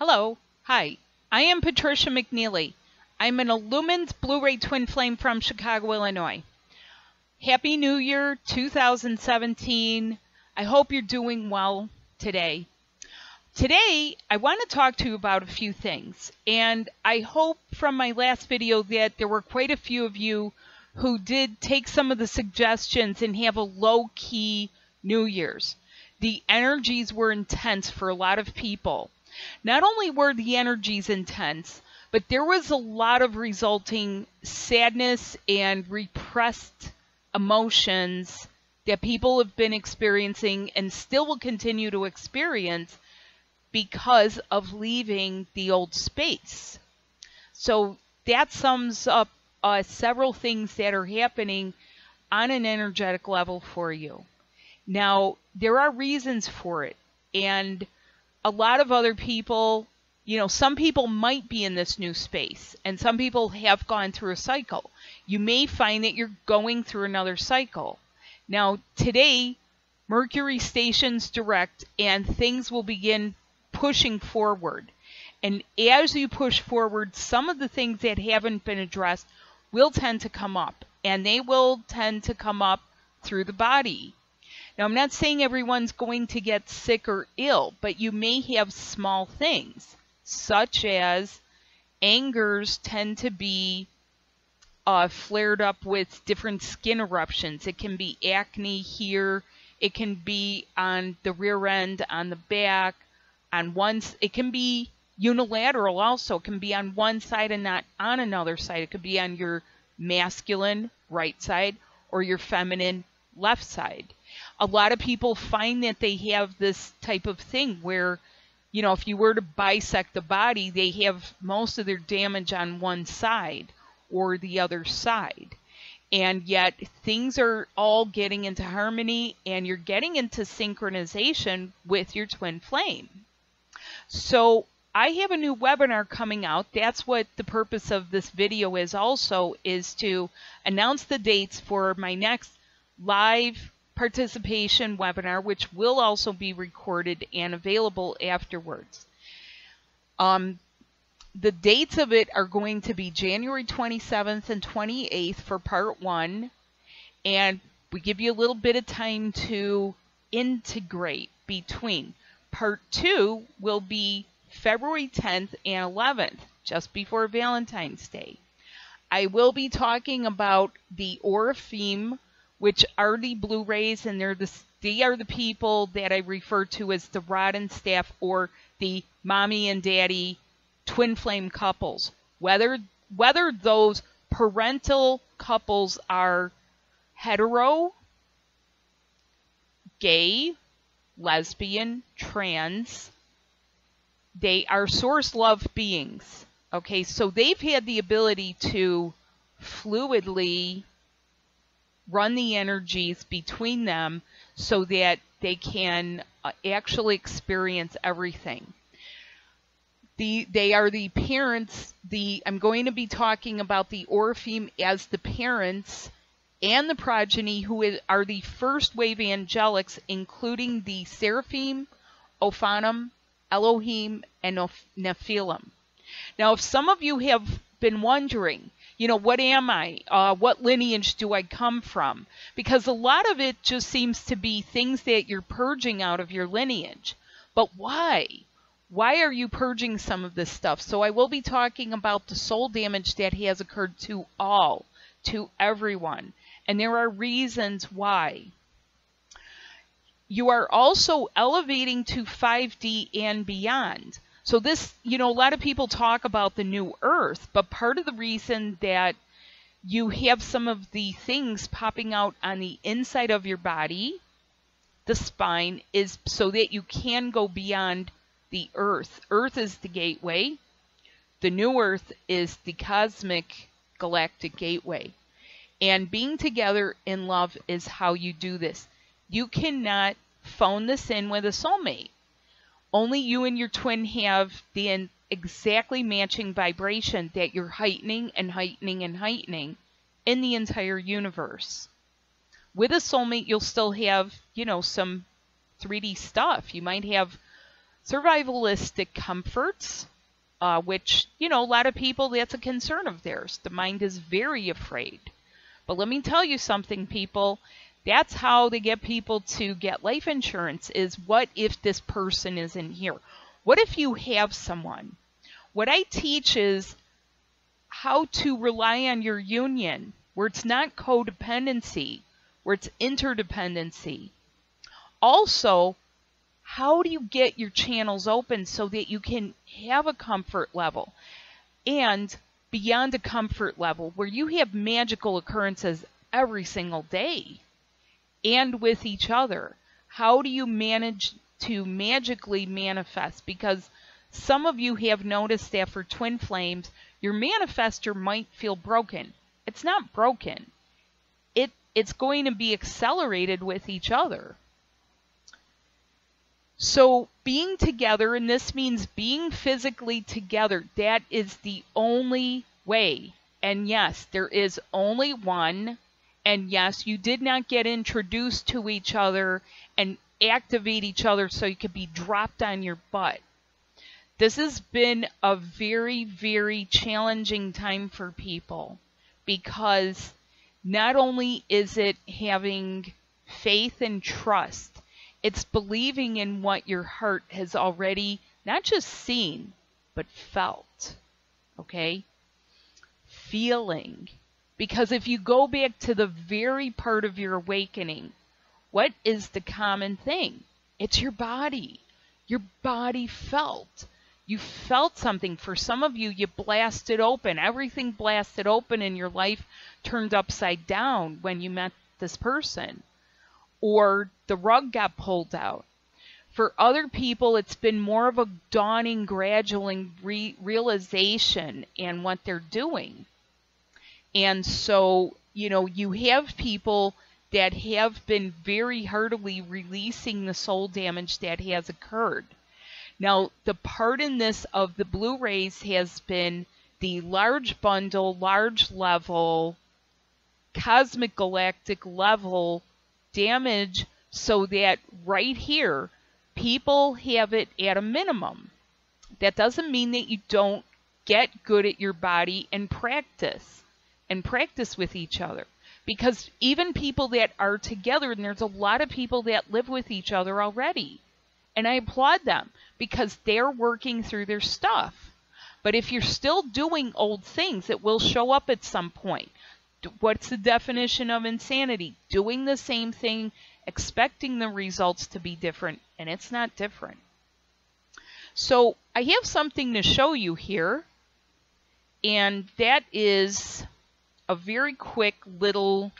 Hello. Hi. I am Patricia McNeely. I'm an Illumins Blue Ray twin flame from Chicago, Illinois. Happy New Year 2017. I hope you're doing well today. Today, I want to talk to you about a few things. And I hope from my last video that there were quite a few of you who did take some of the suggestions and have a low-key New Year's. The energies were intense for a lot of people. Not only were the energies intense, but there was a lot of resulting sadness and repressed emotions that people have been experiencing and still will continue to experience because of leaving the old space. So that sums up uh, several things that are happening on an energetic level for you. Now, there are reasons for it. And a lot of other people, you know, some people might be in this new space, and some people have gone through a cycle. You may find that you're going through another cycle. Now, today, Mercury stations direct, and things will begin pushing forward. And as you push forward, some of the things that haven't been addressed will tend to come up, and they will tend to come up through the body. Now, I'm not saying everyone's going to get sick or ill, but you may have small things, such as angers tend to be uh, flared up with different skin eruptions. It can be acne here, it can be on the rear end, on the back, on one. It can be unilateral also. It can be on one side and not on another side. It could be on your masculine right side or your feminine left side a lot of people find that they have this type of thing where, you know, if you were to bisect the body, they have most of their damage on one side or the other side. And yet things are all getting into harmony and you're getting into synchronization with your twin flame. So I have a new webinar coming out. That's what the purpose of this video is also is to announce the dates for my next live participation webinar, which will also be recorded and available afterwards. Um, the dates of it are going to be January 27th and 28th for part one, and we give you a little bit of time to integrate between. Part two will be February 10th and 11th, just before Valentine's Day. I will be talking about the Oraphim which are the Blue Rays, and they're the they are the people that I refer to as the rod and staff or the mommy and daddy twin flame couples. Whether whether those parental couples are hetero, gay, lesbian, trans, they are source love beings. Okay, so they've had the ability to fluidly run the energies between them so that they can uh, actually experience everything. The, they are the parents, the I'm going to be talking about the Oraphim as the parents and the progeny who are the first wave angelics, including the Seraphim, Ophanim, Elohim, and Nephilim. Now, if some of you have been wondering, you know, what am I? Uh, what lineage do I come from? Because a lot of it just seems to be things that you're purging out of your lineage. But why? Why are you purging some of this stuff? So I will be talking about the soul damage that has occurred to all, to everyone. And there are reasons why. You are also elevating to 5D and beyond. So this, you know, a lot of people talk about the new earth, but part of the reason that you have some of the things popping out on the inside of your body, the spine, is so that you can go beyond the earth. Earth is the gateway. The new earth is the cosmic galactic gateway. And being together in love is how you do this. You cannot phone this in with a soulmate. Only you and your twin have the exactly matching vibration that you're heightening and heightening and heightening in the entire universe. With a soulmate, you'll still have, you know, some 3D stuff. You might have survivalistic comforts, uh, which, you know, a lot of people, that's a concern of theirs. The mind is very afraid. But let me tell you something, people. That's how they get people to get life insurance is what if this person isn't here? What if you have someone? What I teach is how to rely on your union where it's not codependency, where it's interdependency. Also, how do you get your channels open so that you can have a comfort level and beyond a comfort level where you have magical occurrences every single day and with each other? How do you manage to magically manifest? Because some of you have noticed that for twin flames, your manifester might feel broken. It's not broken. It it's going to be accelerated with each other. So being together, and this means being physically together, that is the only way. And yes, there is only one. And yes, you did not get introduced to each other and activate each other so you could be dropped on your butt. This has been a very, very challenging time for people because not only is it having faith and trust, it's believing in what your heart has already not just seen, but felt. Okay? Feeling. Because if you go back to the very part of your awakening, what is the common thing? It's your body. Your body felt. You felt something. For some of you, you blasted open. Everything blasted open in your life turned upside down when you met this person or the rug got pulled out. For other people, it's been more of a dawning, gradual re- realization and what they're doing. And so, you know, you have people that have been very heartily releasing the soul damage that has occurred. Now, the part in this of the Blue Rays has been the large bundle, large level, cosmic galactic level damage so that right here, people have it at a minimum. That doesn't mean that you don't get good at your body and practice and practice with each other. Because even people that are together, and there's a lot of people that live with each other already. And I applaud them because they're working through their stuff. But if you're still doing old things, it will show up at some point. What's the definition of insanity? Doing the same thing, expecting the results to be different, and it's not different. So I have something to show you here, and that is a very quick little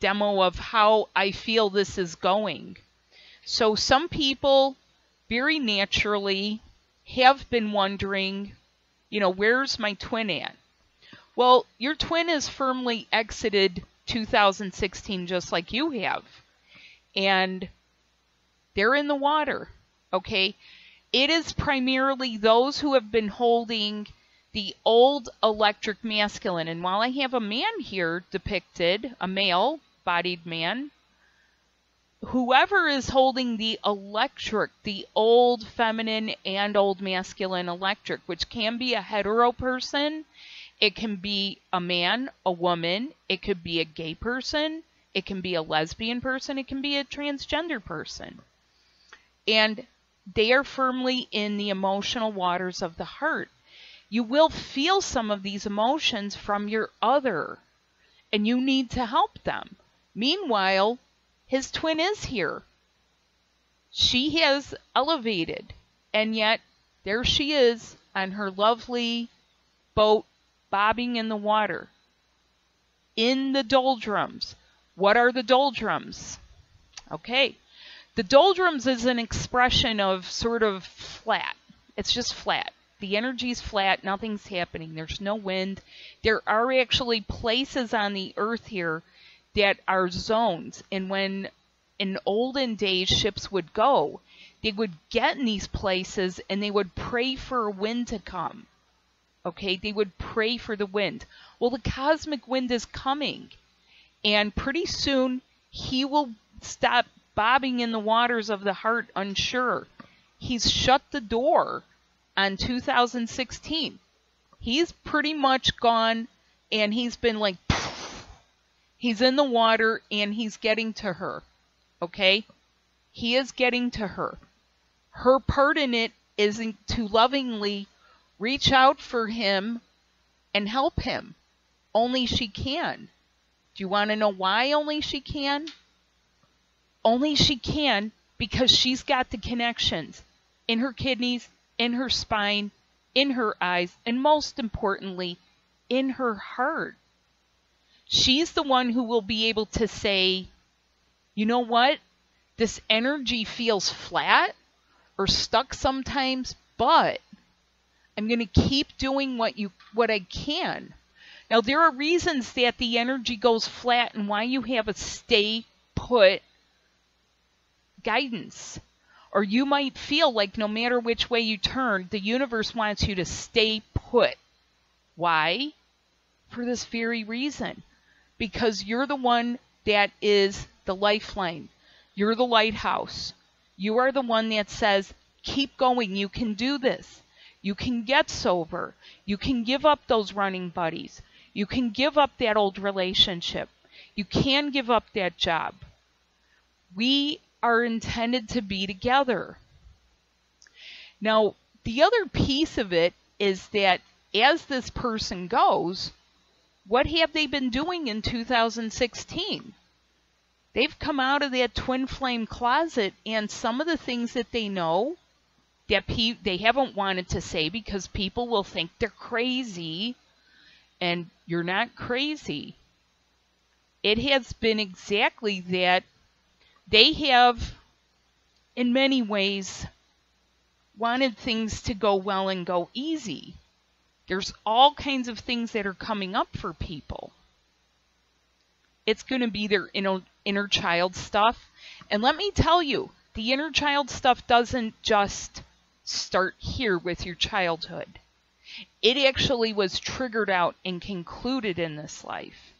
demo of how I feel this is going. So some people very naturally have been wondering, you know, where's my twin at? Well, your twin has firmly exited 2016 just like you have. And they're in the water, okay? It is primarily those who have been holding the old electric masculine. And while I have a man here depicted, a male bodied man, whoever is holding the electric, the old feminine and old masculine electric, which can be a hetero person it can be a man, a woman, it could be a gay person, it can be a lesbian person, it can be a transgender person. And they are firmly in the emotional waters of the heart. You will feel some of these emotions from your other, and you need to help them. Meanwhile, his twin is here. She has elevated, and yet there she is on her lovely boat bobbing in the water. In the doldrums. What are the doldrums? Okay. The doldrums is an expression of sort of flat. It's just flat. The energy's flat, nothing's happening. There's no wind. There are actually places on the earth here that are zones. And when in olden days ships would go, they would get in these places and they would pray for a wind to come. Okay, they would pray for the wind. Well, the cosmic wind is coming, and pretty soon he will stop bobbing in the waters of the heart unsure. he's shut the door on 2016. He's pretty much gone and he's been like, he's in the water and he's getting to her. Okay? He is getting to her. Her part in it isn't to lovingly reach out for him and help him. Only she can. Do you want to know why only she can? Only she can because she's got the connections in her kidneys, in her spine, in her eyes, and most importantly, in her heart. She's the one who will be able to say, you know what? This energy feels flat or stuck sometimes, but I'm going to keep doing what you what I can. Now there are reasons that the energy goes flat and why you have a stay put guidance. Or you might feel like no matter which way you turn, the universe wants you to stay put. Why? For this very reason. Because you're the one that is the lifeline. You're the lighthouse. You are the one that says, keep going. You can do this. You can get sober. You can give up those running buddies. You can give up that old relationship. You can give up that job. We are intended to be together. Now, the other piece of it is that as this person goes, what have they been doing in 2016? They've come out of that twin flame closet, and some of the things that they know that pe- they haven't wanted to say because people will think they're crazy, and you're not crazy. It has been exactly that they have, in many ways, wanted things to go well and go easy. There's all kinds of things that are coming up for people. It's going to be their inner, inner child stuff. And let me tell you, the inner child stuff doesn't just start here with your childhood. It actually was triggered out and concluded in this life.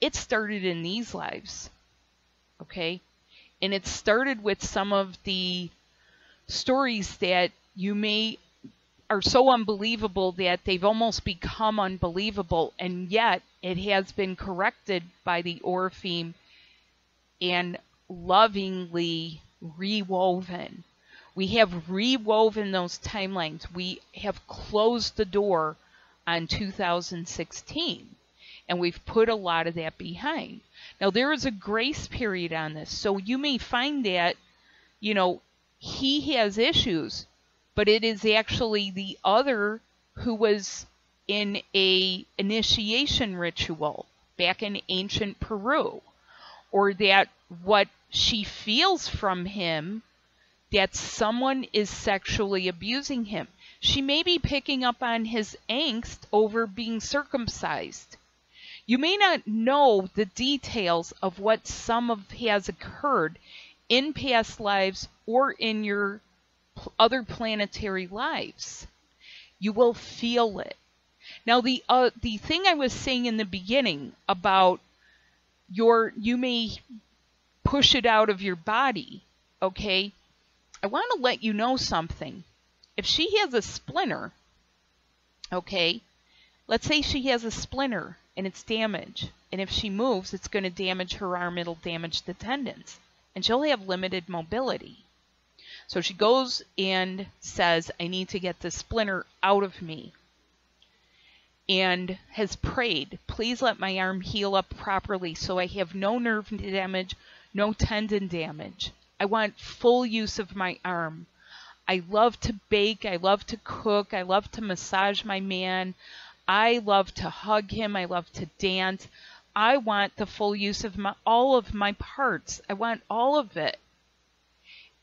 It started in these lives. Okay? And it started with some of the stories that you may are so unbelievable that they've almost become unbelievable, and yet it has been corrected by the Oraphim and lovingly rewoven. We have rewoven those timelines. We have closed the door on 2016, and we've put a lot of that behind. Now, there is a grace period on this, so you may find that, you know, he has issues, but it is actually the other who was in a initiation ritual back in ancient Peru, or that what she feels from him that someone is sexually abusing him. She may be picking up on his angst over being circumcised. You may not know the details of what some of has occurred in past lives or in your other planetary lives. You will feel it. Now the uh, the thing I was saying in the beginning about your you may push it out of your body, okay? I want to let you know something. If she has a splinter, okay, let's say she has a splinter and it's damaged. And if she moves, it's going to damage her arm, it'll damage the tendons. And she'll have limited mobility. So she goes and says, I need to get this splinter out of me. And has prayed, please let my arm heal up properly so I have no nerve damage, no tendon damage. I want full use of my arm. I love to bake. I love to cook. I love to massage my man. I love to hug him. I love to dance. I want the full use of my, all of my parts. I want all of it.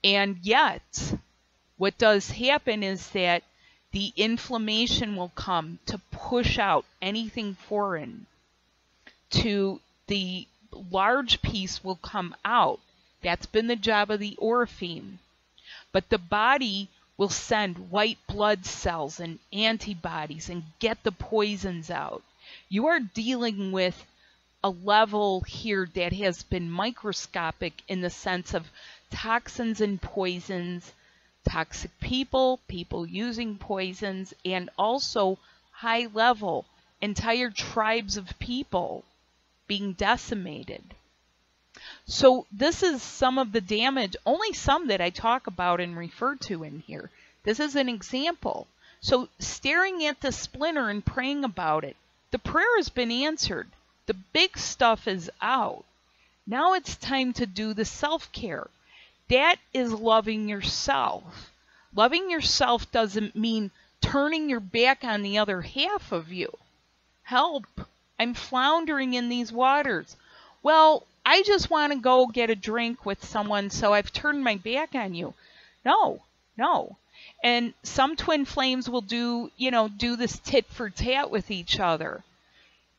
And yet, what does happen is that the inflammation will come to push out anything foreign. To the large piece will come out. That's been the job of the Oraphim. But the body will send white blood cells and antibodies and get the poisons out. You are dealing with a level here that has been microscopic in the sense of toxins and poisons toxic people, people using poisons, and also high level entire tribes of people being decimated. So, this is some of the damage, only some that I talk about and refer to in here. This is an example. So, staring at the splinter and praying about it, the prayer has been answered. The big stuff is out. Now it's time to do the self care. That is loving yourself. Loving yourself doesn't mean turning your back on the other half of you. Help! I'm floundering in these waters. Well, I just want to go get a drink with someone, so I've turned my back on you. No, no. And some twin flames will do, you know, do this tit for tat with each other.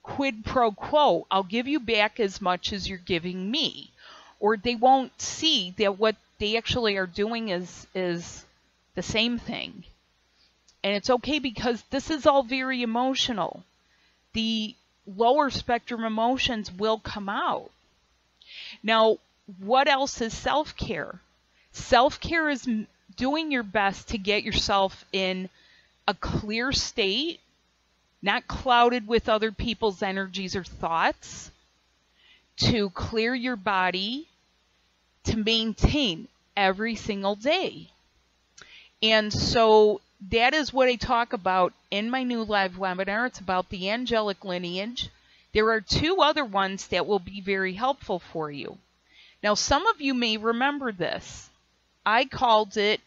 Quid pro quo. I'll give you back as much as you're giving me. Or they won't see that what they actually are doing is is the same thing. And it's okay because this is all very emotional. The lower spectrum emotions will come out. Now, what else is self care? Self care is doing your best to get yourself in a clear state, not clouded with other people's energies or thoughts, to clear your body, to maintain every single day. And so that is what I talk about in my new live webinar. It's about the angelic lineage. There are two other ones that will be very helpful for you. Now, some of you may remember this. I called it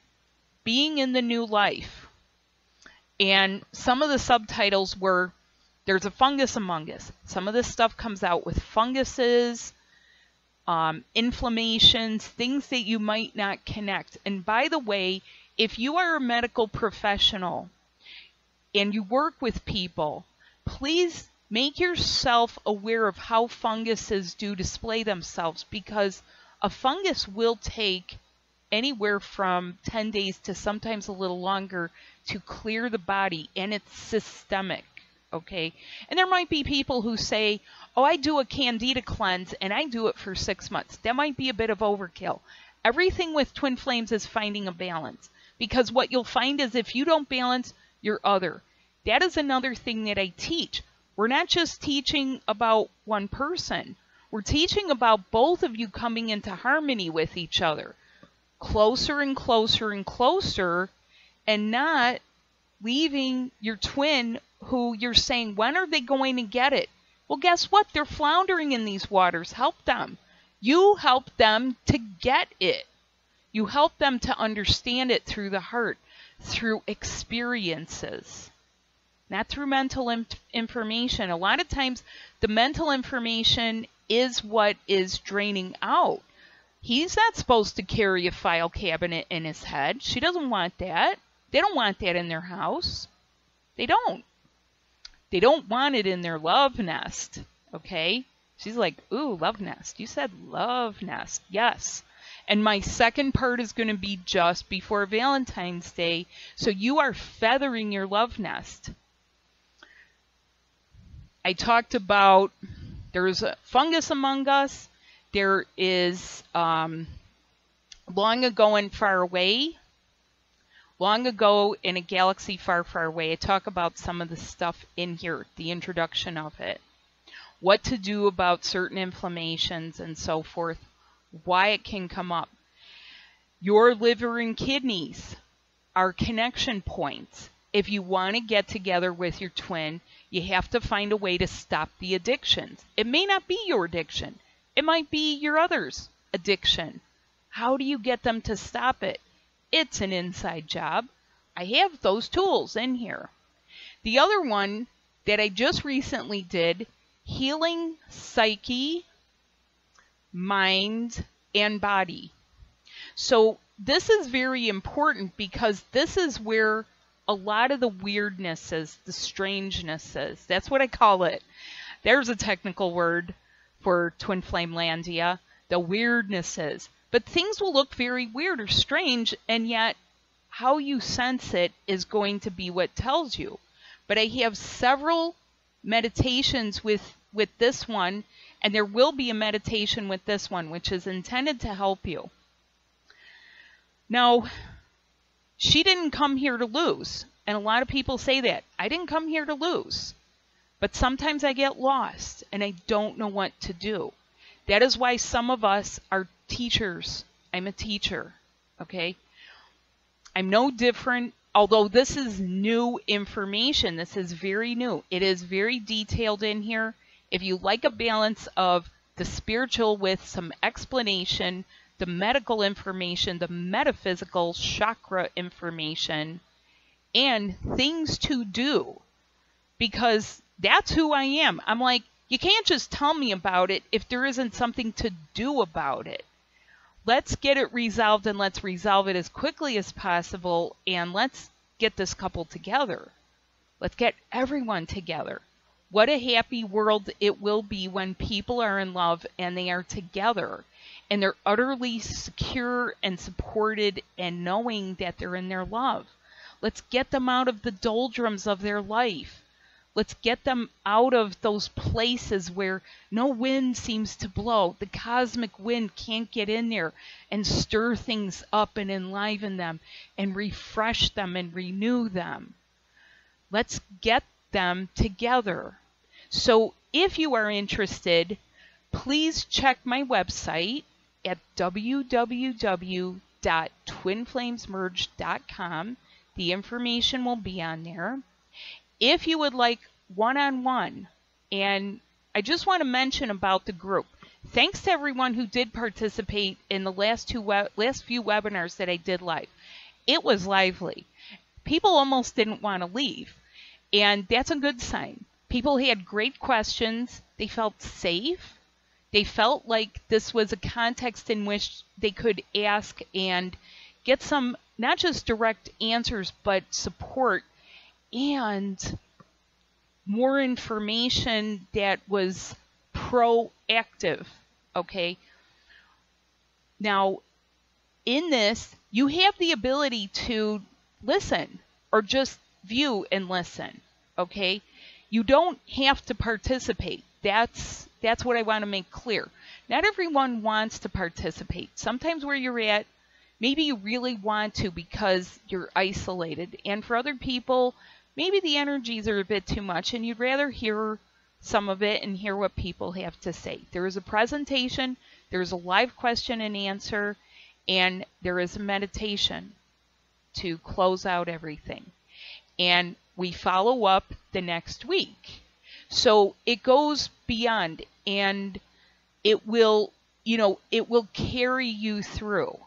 Being in the New Life. And some of the subtitles were There's a fungus among us. Some of this stuff comes out with funguses, um, inflammations, things that you might not connect. And by the way, if you are a medical professional and you work with people, please make yourself aware of how funguses do display themselves because a fungus will take anywhere from 10 days to sometimes a little longer to clear the body and it's systemic okay? And there might be people who say oh i do a candida cleanse and i do it for six months. That might be a bit of overkill. Everything with twin flames is finding a balance because what you'll find is if you don't balance your other, that is another thing that I teach. We're not just teaching about one person. We're teaching about both of you coming into harmony with each other. Closer and closer and closer, and not leaving your twin who you're saying, when are they going to get it? Well, guess what? They're floundering in these waters. Help them. You help them to get it. You help them to understand it through the heart, through experiences, not through mental information. A lot of times, the mental information is what is draining out. He's not supposed to carry a file cabinet in his head. She doesn't want that. They don't want that in their house. They don't. They don't want it in their love nest. Okay? She's like, Ooh, love nest. You said love nest. Yes. And my second part is going to be just before Valentine's Day. So you are feathering your love nest. I talked about there's a fungus among us. There is um, long ago and far away. Long ago in a galaxy far, far away. I talk about some of the stuff in here, the introduction of it. What to do about certain inflammations and so forth why it can come up. Your liver and kidneys are connection points. If you want to get together with your twin, you have to find a way to stop the addictions. It may not be your addiction, it might be your other's addiction. How do you get them to stop it? It's an inside job. I have those tools in here. The other one that I just recently did, Healing Psyche mind, and body. So this is very important because this is where a lot of the weirdnesses, the strangenesses, that's what I call it. There's a technical word for Twin Flame Landia, the weirdnesses. But things will look very weird or strange, and yet how you sense it is going to be what tells you. But I have several meditations with with this one and there will be a meditation with this one, which is intended to help you. Now, she didn't come here to lose. And a lot of people say that. I didn't come here to lose. But sometimes I get lost and I don't know what to do. That is why some of us are teachers. I'm a teacher. Okay? I'm no different, although this is new information. This is very new. It is very detailed in here. If you like a balance of the spiritual with some explanation, the medical information, the metaphysical chakra information, and things to do, because that's who I am. I'm like, you can't just tell me about it if there isn't something to do about it let's get it resolved and let's resolve it as quickly as possible and let's get this couple together. Let's get everyone together. What a happy world it will be when people are in love and they are together and they're utterly secure and supported and knowing that they're in their love. Let's get them out of the doldrums of their life. Let's get them out of those places where no wind seems to blow. The cosmic wind can't get in there and stir things up and enliven them and refresh them and renew them. Let's get them together. So if you are interested, please check my website at www.twinflamesmerge.com. The information will be on there if you would like one on one, and I just want to mention about the group. Thanks to everyone who did participate in the last two we- last few webinars that I did live. It was lively. People almost didn't want to leave, and that's a good sign. People had great questions. They felt safe. They felt like this was a context in which they could ask and get some not just direct answers but support and more information that was proactive. Okay. Now, in this, you have the ability to listen or just view and listen. Okay. You don't have to participate. That's that's what I want to make clear. Not everyone wants to participate. Sometimes where you're at, maybe you really want to because you're isolated. And for other people, maybe the energies are a bit too much and you'd rather hear some of it and hear what people have to say. There is a presentation, there's a live question and answer, and there is a meditation to close out everything. And we follow up the next week. So it goes beyond and it will, you know, it will carry you through.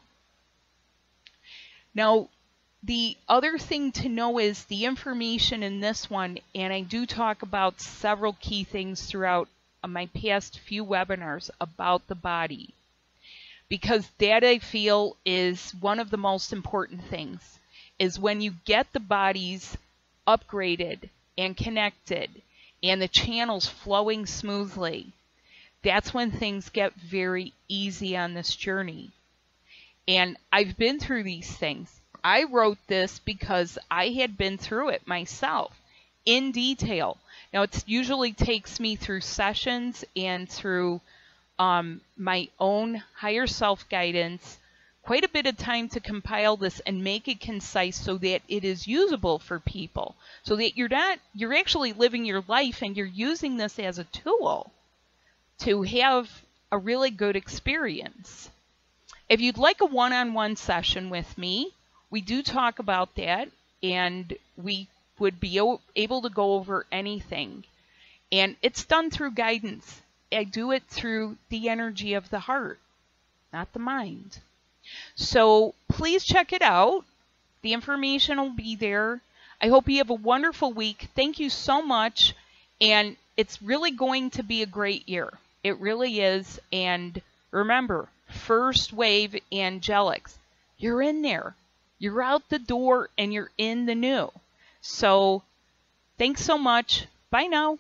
Now, the other thing to know is the information in this one, and I do talk about several key things throughout uh, my past few webinars about the body. Because that I feel is one of the most important things, is when you get the bodies upgraded and connected and the channels flowing smoothly, that's when things get very easy on this journey. And I've been through these things. I wrote this because I had been through it myself in detail. Now, it usually takes me through sessions and through um, my own higher self guidance quite a bit of time to compile this and make it concise so that it is usable for people so that you're not you're actually living your life and you're using this as a tool to have a really good experience if you'd like a one-on-one session with me we do talk about that, and we would be able to go over anything. And it's done through guidance. I do it through the energy of the heart, not the mind. So please check it out. The information will be there. I hope you have a wonderful week. Thank you so much. And it's really going to be a great year. It really is. And remember, first wave angelics, you're in there. You're out the door and you're in the new. So thanks so much. Bye now.